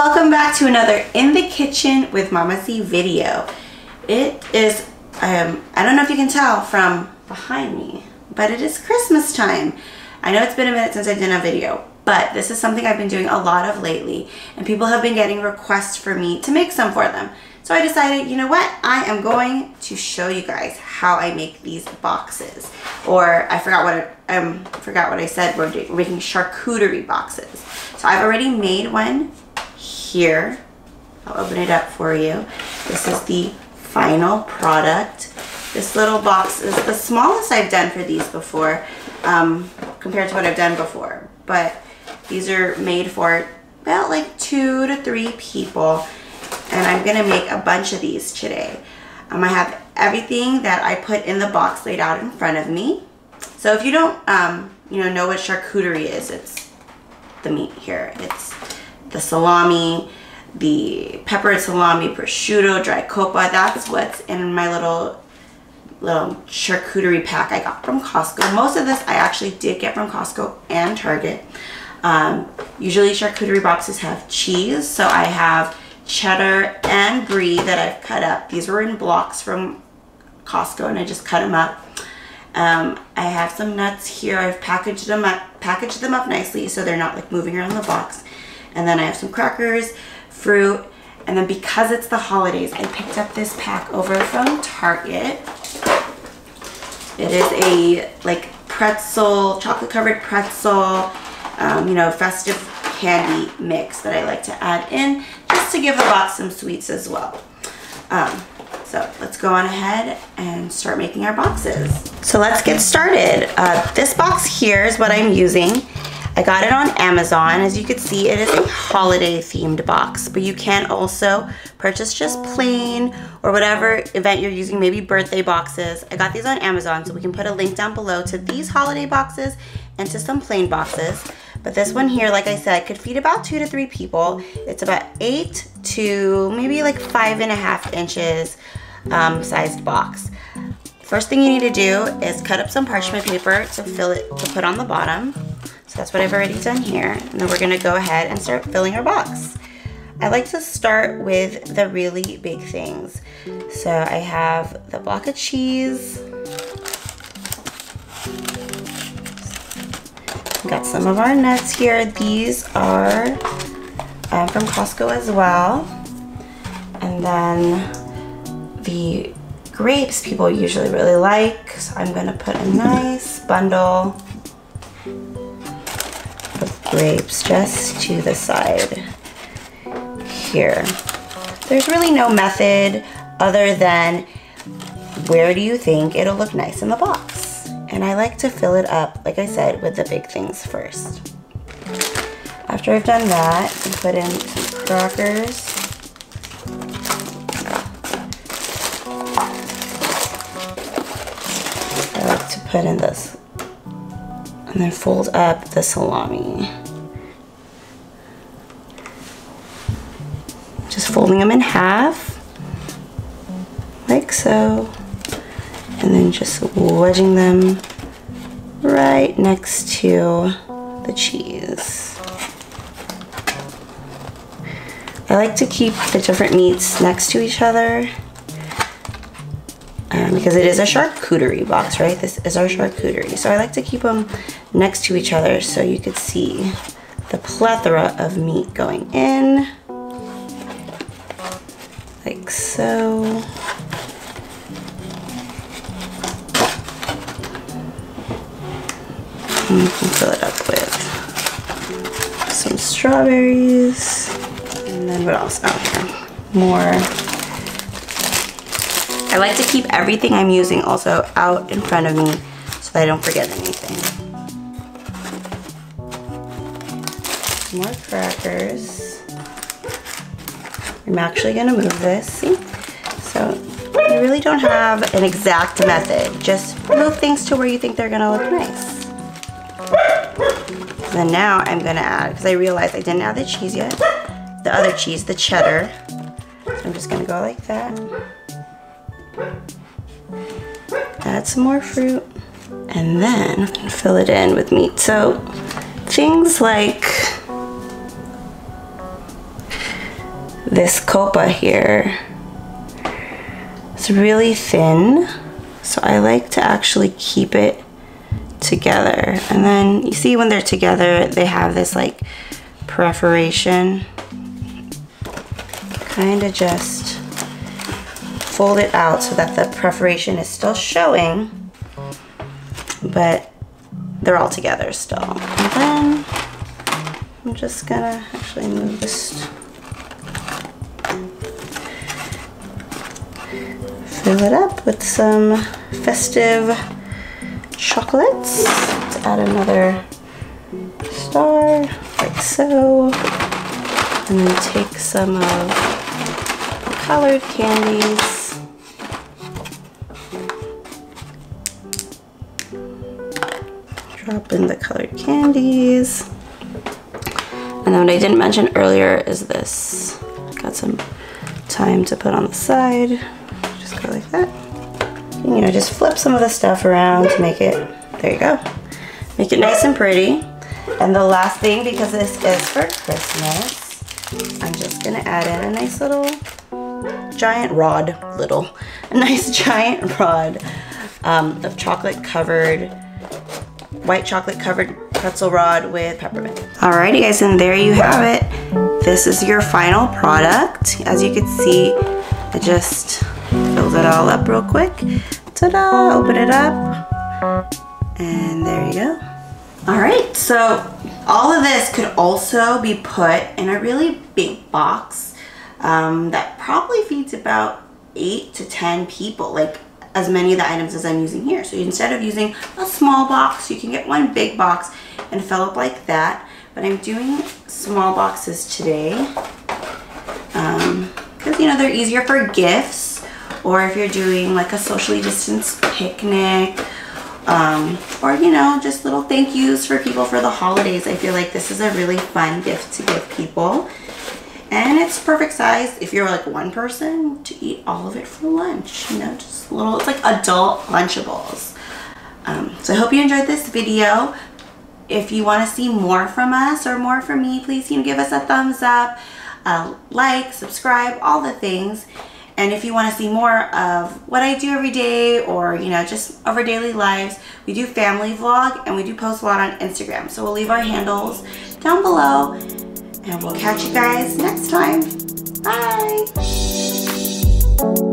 welcome back to another In the Kitchen with Mama Z video. It is, um, I don't know if you can tell from behind me, but it is Christmas time. I know it's been a minute since I did a video, but this is something I've been doing a lot of lately, and people have been getting requests for me to make some for them. So I decided, you know what? I am going to show you guys how I make these boxes. Or I forgot what I um, forgot what I said. We're making charcuterie boxes. So I've already made one here. I'll open it up for you. This is the final product. This little box is the smallest I've done for these before um, compared to what I've done before. But these are made for about like two to three people. And I'm gonna make a bunch of these today. Um, I have everything that I put in the box laid out in front of me. So if you don't, um, you know, know what charcuterie is, it's the meat here. It's the salami, the peppered salami, prosciutto, dry coppa. That's what's in my little little charcuterie pack I got from Costco. Most of this I actually did get from Costco and Target. Um, usually charcuterie boxes have cheese, so I have cheddar and brie that I've cut up. These were in blocks from Costco and I just cut them up. Um, I have some nuts here. I've packaged them up, packaged them up nicely so they're not like moving around the box. And then I have some crackers, fruit, and then because it's the holidays, I picked up this pack over from Target. It is a like pretzel, chocolate covered pretzel, um, you know, festive candy mix that I like to add in just to give the box some sweets as well. Um, so let's go on ahead and start making our boxes. So let's get started. Uh, this box here is what I'm using. I got it on Amazon. As you can see, it is a holiday themed box, but you can also purchase just plain or whatever event you're using, maybe birthday boxes. I got these on Amazon, so we can put a link down below to these holiday boxes and to some plain boxes. But this one here, like I said, could feed about two to three people. It's about eight to maybe like five and a half inches um, sized box. First thing you need to do is cut up some parchment paper to fill it, to put on the bottom. So that's what I've already done here. And then we're gonna go ahead and start filling our box. I like to start with the really big things. So I have the block of cheese. Got some of our nuts here. These are um, from Costco as well. And then the grapes people usually really like. So I'm gonna put a nice bundle grapes just to the side here. There's really no method other than where do you think it'll look nice in the box? And I like to fill it up, like I said, with the big things first. After I've done that, I put in some crackers. I like to put in this and then fold up the salami. Folding them in half, like so, and then just wedging them right next to the cheese. I like to keep the different meats next to each other um, because it is a charcuterie box, right? This is our charcuterie. So I like to keep them next to each other so you could see the plethora of meat going in. Like so. And you can fill it up with some strawberries. And then what else? Oh, more I like to keep everything I'm using also out in front of me so I don't forget anything. More crackers. I'm actually gonna move this, see? So you really don't have an exact method. Just move things to where you think they're gonna look nice. then now I'm gonna add, because I realized I didn't add the cheese yet, the other cheese, the cheddar. So I'm just gonna go like that. Add some more fruit and then fill it in with meat. So things like this coppa here. It's really thin, so I like to actually keep it together. And then you see when they're together, they have this like perforation. Kind of just fold it out so that the perforation is still showing, but they're all together still. And then I'm just gonna actually move this fill it up with some festive chocolates. Let's add another star, like so. And then take some of the colored candies. Drop in the colored candies. And then what I didn't mention earlier is this. Got some thyme to put on the side. Like that. You know, just flip some of the stuff around to make it, there you go. Make it nice and pretty. And the last thing, because this is for Christmas, I'm just gonna add in a nice little giant rod, little, a nice giant rod um, of chocolate covered, white chocolate covered pretzel rod with peppermint. Alrighty guys, and there you have it. This is your final product. As you can see, I just filled it all up real quick. Ta-da, open it up. And there you go. All right, so all of this could also be put in a really big box um, that probably feeds about eight to 10 people, like as many of the items as I'm using here. So instead of using a small box, you can get one big box and fill up like that. But I'm doing small boxes today because, um, you know, they're easier for gifts or if you're doing like a socially distanced picnic um, or, you know, just little thank yous for people for the holidays. I feel like this is a really fun gift to give people. And it's perfect size if you're like one person to eat all of it for lunch. You know, just little, it's like adult Lunchables. Um, so I hope you enjoyed this video. If you want to see more from us or more from me, please you know, give us a thumbs up, uh, like, subscribe, all the things. And if you want to see more of what I do every day or, you know, just of our daily lives, we do family vlog and we do post a lot on Instagram. So we'll leave our handles down below and we'll catch you guys next time. Bye.